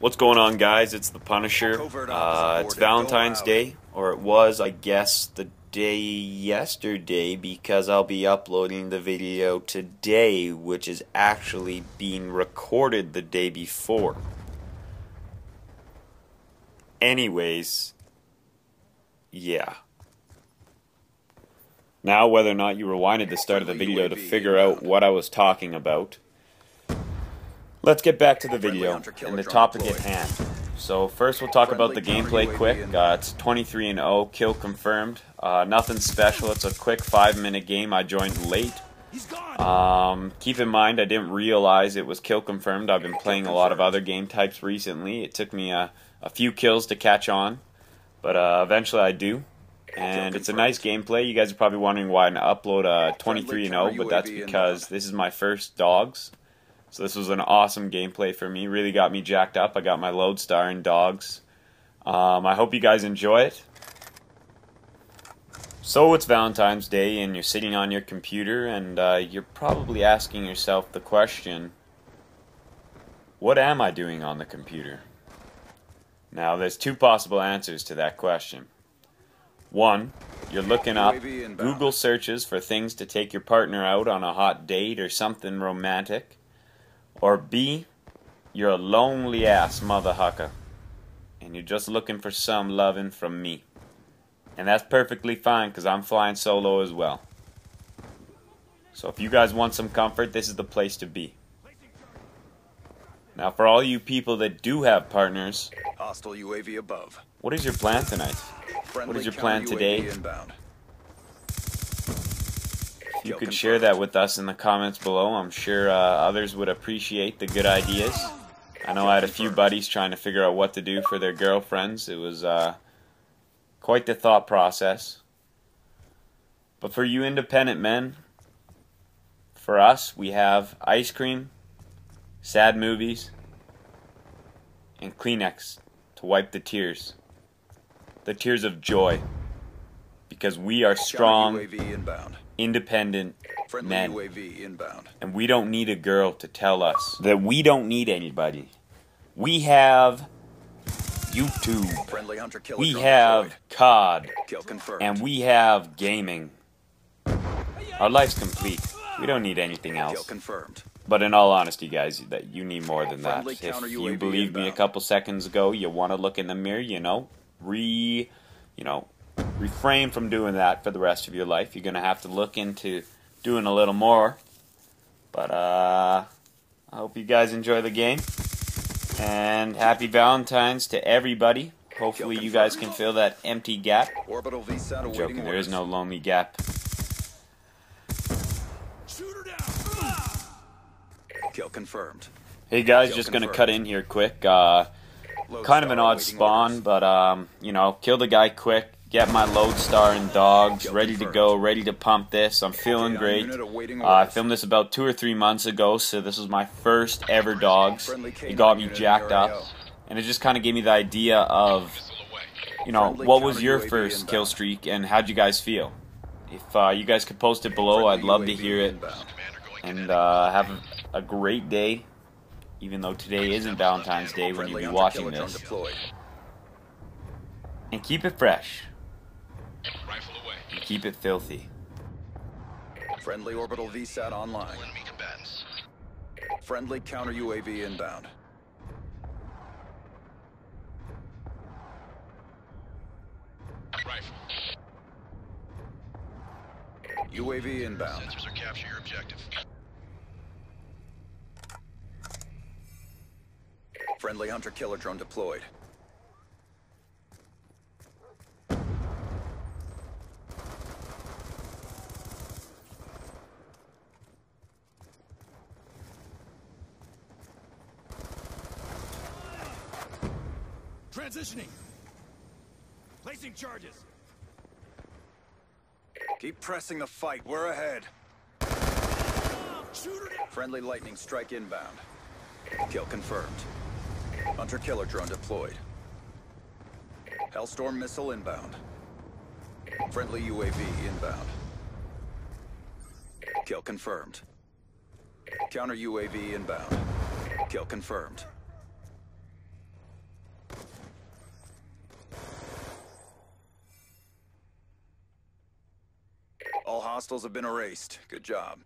What's going on, guys? It's the Punisher. Uh, it's Valentine's Day, or it was, I guess, the day yesterday because I'll be uploading the video today, which is actually being recorded the day before. Anyways, yeah. Now, whether or not you rewinded the start of the video to figure out what I was talking about, let's get back to the video and the topic at hand. So first we'll talk about the gameplay quick. Uh, it's 23 and 0, kill confirmed. Uh, nothing special. It's a quick five minute game. I joined late. Um, keep in mind I didn't realize it was kill confirmed. I've been playing a lot of other game types recently. It took me a, a few kills to catch on, but uh, eventually I do and it's a nice gameplay. You guys are probably wondering why I upload a 23 and 0, but that's because this is my first dogs. So this was an awesome gameplay for me. Really got me jacked up. I got my Lodestar and dogs. Um, I hope you guys enjoy it. So it's Valentine's Day, and you're sitting on your computer, and uh, you're probably asking yourself the question, what am I doing on the computer? Now, there's two possible answers to that question. One, you're looking up Google searches for things to take your partner out on a hot date or something romantic. Or B, you're a lonely ass mother hucker and you're just looking for some loving from me. And that's perfectly fine because I'm flying solo as well. So if you guys want some comfort, this is the place to be. Now for all you people that do have partners, hostile UAV above. What is your plan tonight? What is your plan today? If you could share that with us in the comments below, I'm sure uh, others would appreciate the good ideas. I know I had a few buddies trying to figure out what to do for their girlfriends. It was uh, quite the thought process. But for you independent men, for us, we have ice cream, sad movies, and Kleenex to wipe the tears the tears of joy because we are strong, independent men. And we don't need a girl to tell us that we don't need anybody. We have YouTube. We have COD. And we have gaming. Our life's complete. We don't need anything else. But in all honesty, guys, that you need more than that. If you believed me a couple seconds ago, you want to look in the mirror, you know, re, you know, refrain from doing that for the rest of your life. You're going to have to look into doing a little more. But uh, I hope you guys enjoy the game. And happy Valentine's to everybody. Hopefully you guys can fill that empty gap. I'm joking, there is no lonely gap. Kill confirmed. Hey guys, just gonna cut in here quick. Uh, kind of an odd spawn, but um, you know, kill the guy quick, get my lodestar and dogs ready to go, ready to pump this. I'm feeling great. Uh, I filmed this about two or three months ago, so this was my first ever dogs. It got me jacked up, and it just kind of gave me the idea of, you know, what was your first kill streak and how'd you guys feel? If uh, you guys could post it below, I'd love to hear it. And uh, have a great day even though today isn't Valentine's Day when you'll be watching this. And keep it fresh. And keep it filthy. Friendly orbital VSAT online. Friendly counter UAV inbound. Rifle. UAV inbound. Sensors are capture your objective. Friendly hunter-killer drone deployed. Transitioning. Placing charges. Keep pressing the fight. We're ahead. Friendly lightning strike inbound. Kill confirmed. Hunter-killer drone deployed. Hellstorm missile inbound. Friendly UAV inbound. Kill confirmed. Counter UAV inbound. Kill confirmed. Hostiles have been erased. Good job.